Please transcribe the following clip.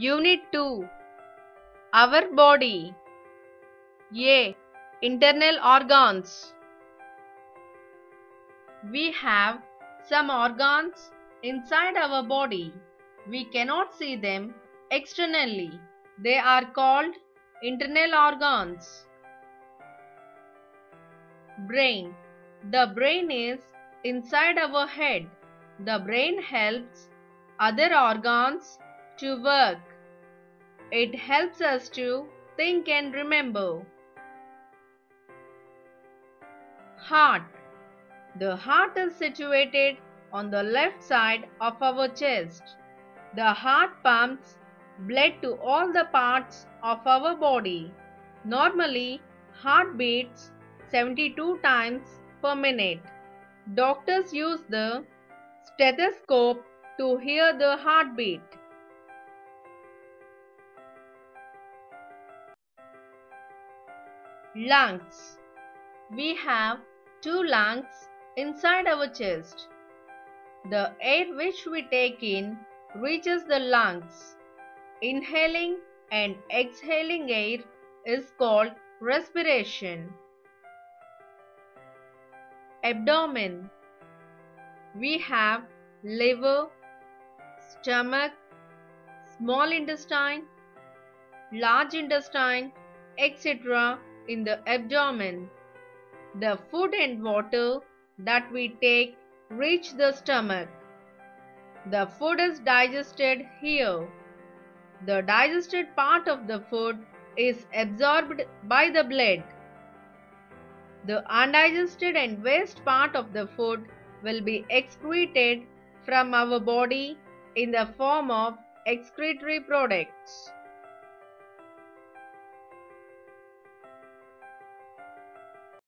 Unit 2 Our body A. Internal organs We have some organs inside our body. We cannot see them externally. They are called internal organs. Brain The brain is inside our head. The brain helps other organs to work. It helps us to think and remember. Heart The heart is situated on the left side of our chest. The heart pumps blood to all the parts of our body. Normally, heart beats 72 times per minute. Doctors use the stethoscope to hear the heartbeat. Lungs We have two lungs inside our chest. The air which we take in reaches the lungs. Inhaling and exhaling air is called respiration. Abdomen We have liver, stomach, small intestine, large intestine, etc. in the abdomen. The food and water that we take reach the stomach. The food is digested here. The digested part of the food is absorbed by the blood. The undigested and waste part of the food will be excreted from our body in the form of excretory products.